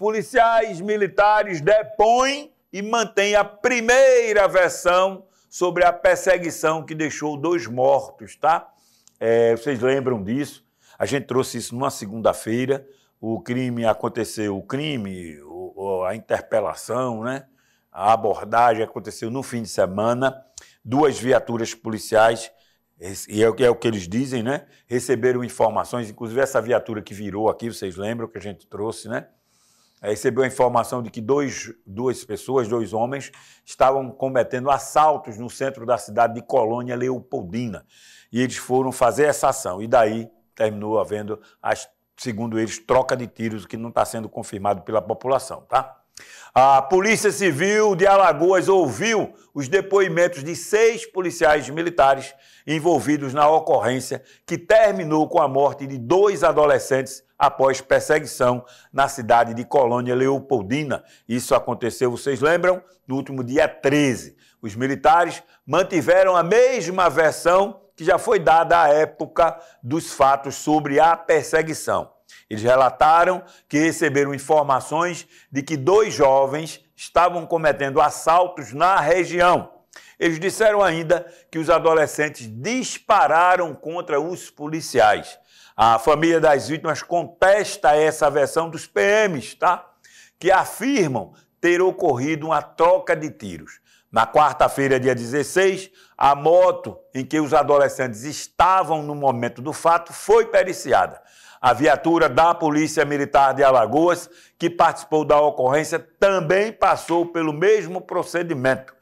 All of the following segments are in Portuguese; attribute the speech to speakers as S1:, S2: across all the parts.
S1: policiais militares depõem e mantêm a primeira versão sobre a perseguição que deixou dois mortos, tá? É, vocês lembram disso? A gente trouxe isso numa segunda-feira. O crime aconteceu, o crime, a interpelação, né? A abordagem aconteceu no fim de semana. Duas viaturas policiais e é é o que eles dizem, né? Receberam informações, inclusive essa viatura que virou aqui, vocês lembram que a gente trouxe, né? É, recebeu a informação de que dois, duas pessoas, dois homens, estavam cometendo assaltos no centro da cidade de Colônia Leopoldina. E eles foram fazer essa ação. E daí terminou havendo, as, segundo eles, troca de tiros, que não está sendo confirmado pela população, tá? A Polícia Civil de Alagoas ouviu os depoimentos de seis policiais militares envolvidos na ocorrência que terminou com a morte de dois adolescentes após perseguição na cidade de Colônia Leopoldina. Isso aconteceu, vocês lembram, no último dia 13. Os militares mantiveram a mesma versão que já foi dada à época dos fatos sobre a perseguição. Eles relataram que receberam informações de que dois jovens estavam cometendo assaltos na região. Eles disseram ainda que os adolescentes dispararam contra os policiais. A família das vítimas contesta essa versão dos PMs, tá? Que afirmam ter ocorrido uma troca de tiros. Na quarta-feira, dia 16, a moto em que os adolescentes estavam no momento do fato foi periciada. A viatura da Polícia Militar de Alagoas, que participou da ocorrência, também passou pelo mesmo procedimento.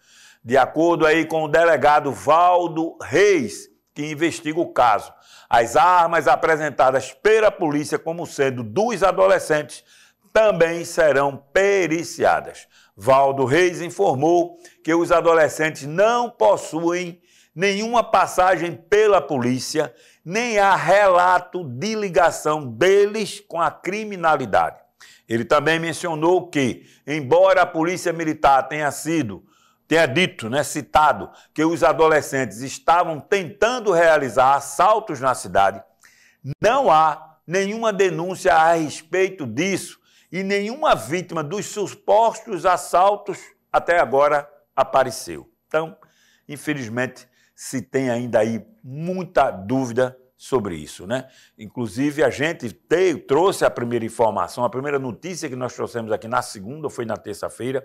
S1: De acordo aí com o delegado Valdo Reis, que investiga o caso, as armas apresentadas pela polícia como sendo dos adolescentes também serão periciadas. Valdo Reis informou que os adolescentes não possuem nenhuma passagem pela polícia nem há relato de ligação deles com a criminalidade. Ele também mencionou que, embora a polícia militar tenha sido, tenha dito, né, citado, que os adolescentes estavam tentando realizar assaltos na cidade, não há nenhuma denúncia a respeito disso e nenhuma vítima dos supostos assaltos até agora apareceu. Então, infelizmente, se tem ainda aí muita dúvida sobre isso, né? Inclusive a gente te, trouxe a primeira informação, a primeira notícia que nós trouxemos aqui na segunda foi na terça-feira,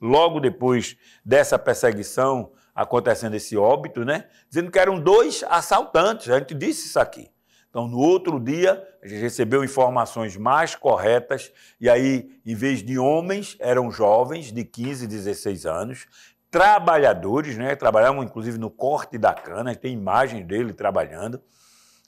S1: logo depois dessa perseguição acontecendo esse óbito, né? Dizendo que eram dois assaltantes. A gente disse isso aqui. Então, no outro dia, a gente recebeu informações mais corretas, e aí, em vez de homens, eram jovens de 15, 16 anos, trabalhadores, né? Trabalhavam inclusive no corte da cana, tem imagem dele trabalhando.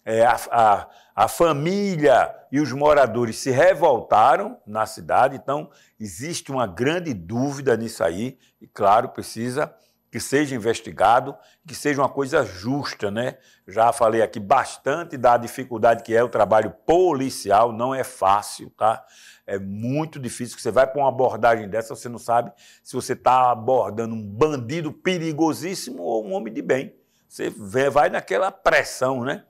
S1: É, a, a, a, família e os moradores se revoltaram na cidade, então existe uma grande dúvida nisso aí, e claro, precisa que seja investigado, que seja uma coisa justa, né? Já falei aqui bastante da dificuldade que é o trabalho policial, não é fácil, tá? É muito difícil você vai para uma abordagem dessa, você não sabe se você está abordando um bandido perigosíssimo ou um homem de bem. Você vai naquela pressão, né?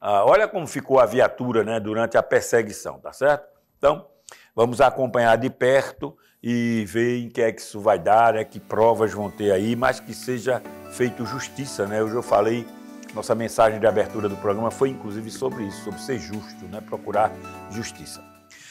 S1: Ah, olha como ficou a viatura, né, durante a perseguição, tá certo? Então, vamos acompanhar de perto e ver em que é que isso vai dar, né, que provas vão ter aí, mas que seja feito justiça, né? Hoje eu falei, nossa mensagem de abertura do programa foi inclusive sobre isso, sobre ser justo, né, procurar justiça.